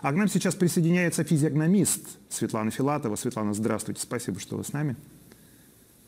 А к нам сейчас присоединяется физиогномист Светлана Филатова. Светлана, здравствуйте, спасибо, что вы с нами.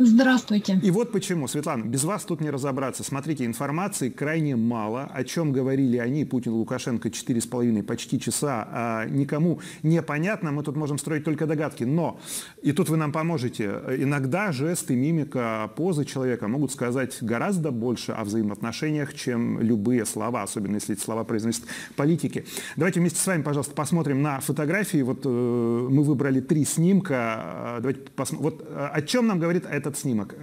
Здравствуйте. И вот почему, Светлана, без вас тут не разобраться. Смотрите, информации крайне мало. О чем говорили они, Путин, Лукашенко, четыре с половиной, почти часа, а никому непонятно. Мы тут можем строить только догадки. Но, и тут вы нам поможете, иногда жесты, мимика, позы человека могут сказать гораздо больше о взаимоотношениях, чем любые слова, особенно если эти слова произносят политики. Давайте вместе с вами, пожалуйста, посмотрим на фотографии. Вот э, мы выбрали три снимка. Давайте посмотрим. Вот э, о чем нам говорит этот этот снимок?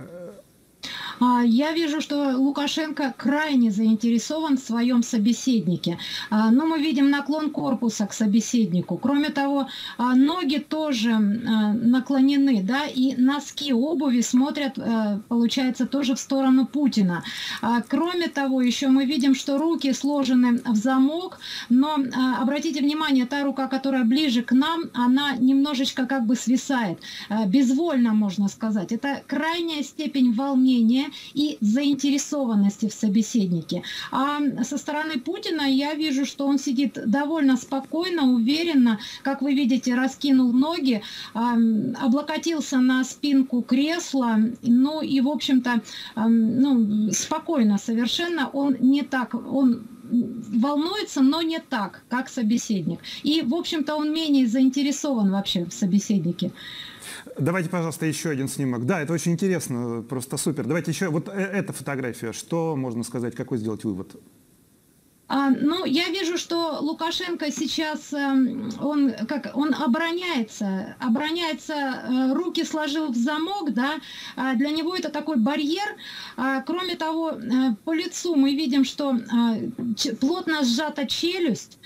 А, я вижу, что Лукашенко крайне заинтересован в своем собеседнике. А, но мы видим наклон корпуса к собеседнику. Кроме того, а, ноги тоже наклонены, да, и носки обуви смотрят, получается, тоже в сторону Путина. Кроме того, еще мы видим, что руки сложены в замок, но обратите внимание, та рука, которая ближе к нам, она немножечко как бы свисает. Безвольно, можно сказать. Это крайняя степень волнения, и заинтересованности в собеседнике. А со стороны Путина я вижу, что он сидит довольно спокойно, уверенно, как вы видите, раскинул ноги, облокотился на спинку кресла, ну и, в общем-то, ну, спокойно совершенно, он не так, он волнуется, но не так, как собеседник. И, в общем-то, он менее заинтересован вообще в собеседнике. Давайте, пожалуйста, еще один снимок. Да, это очень интересно, просто супер. Давайте еще, вот э, эта фотография, что можно сказать, какой сделать вывод? А, ну, я вижу, что Лукашенко сейчас, эм, он, как, он обороняется, обороняется, э, руки сложил в замок, да, а для него это такой барьер. А, кроме того, э, по лицу мы видим, что плотно сжата челюсть,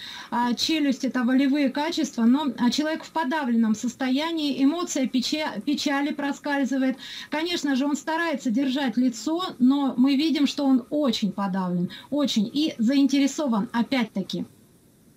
челюсть это волевые качества, но человек в подавленном состоянии, эмоция печали проскальзывает. Конечно же, он старается держать лицо, но мы видим, что он очень подавлен, очень, и заинтересован заинтересован опять-таки.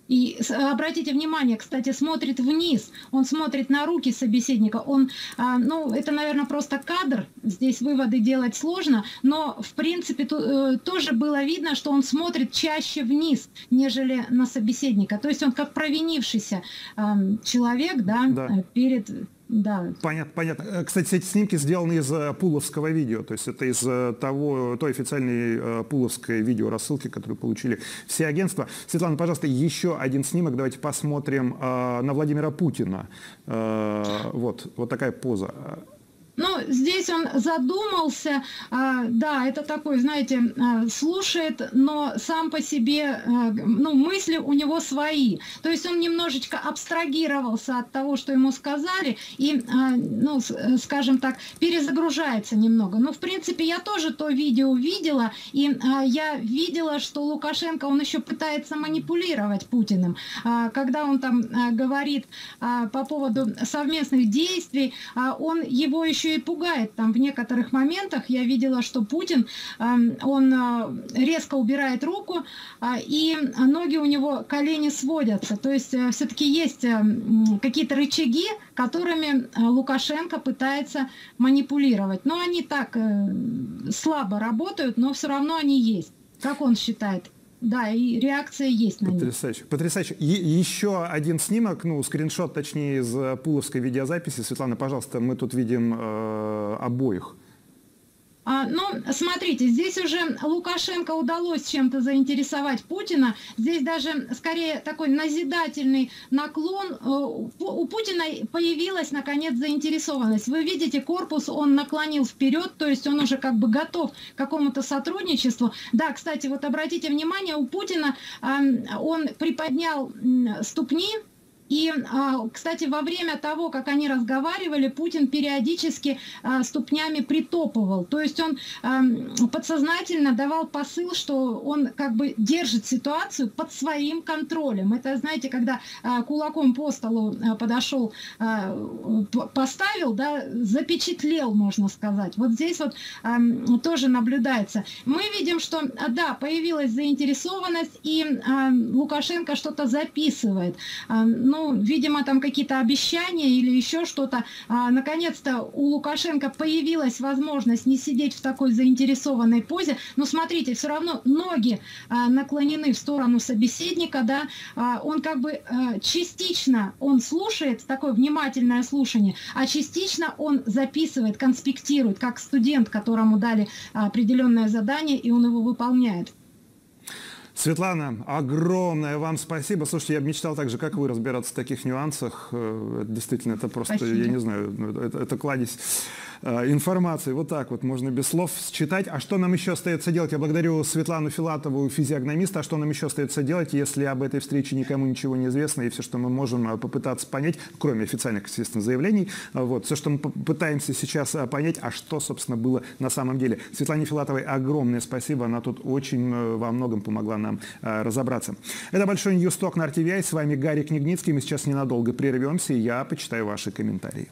И обратите внимание, кстати, смотрит вниз, он смотрит на руки собеседника, он, а, ну, это, наверное, просто кадр, здесь выводы делать сложно, но, в принципе, э, тоже было видно, что он смотрит чаще вниз, нежели на собеседника. То есть он как провинившийся человек, да, да. Перед да. Понятно, понятно. Э, кстати, эти снимки сделаны из э, пуловского видео, то есть это из э, того, той официальной пуловской видео рассылки, которую получили все агентства. Светлана, пожалуйста, еще один снимок, давайте посмотрим на Владимира Путина. Вот, вот такая поза. Ну, здесь он задумался, а, да, это такой, знаете, а, слушает, но сам по себе, а, ну, мысли у него свои. То есть он немножечко абстрагировался от того, что ему сказали, и, ну, скажем так, перезагружается немного. Но, в принципе, я тоже то видео видела, и я видела, что Лукашенко, он еще пытается манипулировать Путиным. Когда он там говорит по поводу совместных действий, он его еще и пугает там в некоторых моментах. Я видела, что Путин, эм, он э, резко убирает руку, а, и ноги у него, колени сводятся. То есть э, все-таки есть э, какие-то рычаги, которыми Лукашенко пытается манипулировать. Но они так слабо работают, но все равно они есть. Как он считает? Да, и реакция есть на них. Потрясающе. Потрясающе. Еще один снимок, ну, скриншот, точнее, из э, пуловской видеозаписи. Светлана, пожалуйста, мы тут видим э, обоих. А, ну, смотрите, здесь уже Лукашенко удалось чем-то заинтересовать Путина. Здесь даже скорее такой назидательный наклон. Э, у Путина появилась, наконец, заинтересованность. Вы видите, корпус он наклонил вперед, то есть он уже как бы готов к какому-то сотрудничеству. Да, кстати, вот обратите внимание, у Путина он приподнял ступни, и, а, кстати, во время того, как они разговаривали, Путин периодически а, ступнями притопывал. То есть он подсознательно давал посыл, что он как бы держит ситуацию под своим контролем. Это, знаете, когда а, кулаком по столу подошел, поставил, да, запечатлел, можно сказать. Вот здесь вот тоже наблюдается. Мы видим, что, да, появилась заинтересованность, и Лукашенко что-то записывает ну, видимо, там какие-то обещания или еще что-то. А, наконец-то у Лукашенко появилась возможность не сидеть в такой заинтересованной позе. Но смотрите, все равно ноги а, наклонены в сторону собеседника, да, а, он как бы а, частично он слушает, такое внимательное слушание, а частично он записывает, конспектирует, как студент, которому дали определенное задание, и он его выполняет. Светлана, огромное вам спасибо. Слушайте, я мечтал так же, как вы, разбираться в таких нюансах. Э, действительно, это просто, спасибо. я не знаю, ну, это, это кладезь Э, информации. Вот так вот можно без слов считать. А что нам еще остается делать? Я благодарю Светлану Филатову, физиогномиста. А что нам еще остается делать, если об этой встрече никому ничего не известно, и все, что мы можем э, попытаться понять, кроме официальных, естественно, заявлений, вот, все, что мы пытаемся сейчас понять, а что, собственно, было на самом деле. Светлане Филатовой огромное спасибо. Она тут очень во многом помогла нам разобраться. Это Большой Ньюсток на RTVI. С вами Гарри Книгницкий. Мы сейчас ненадолго прервемся, и я почитаю ваши комментарии.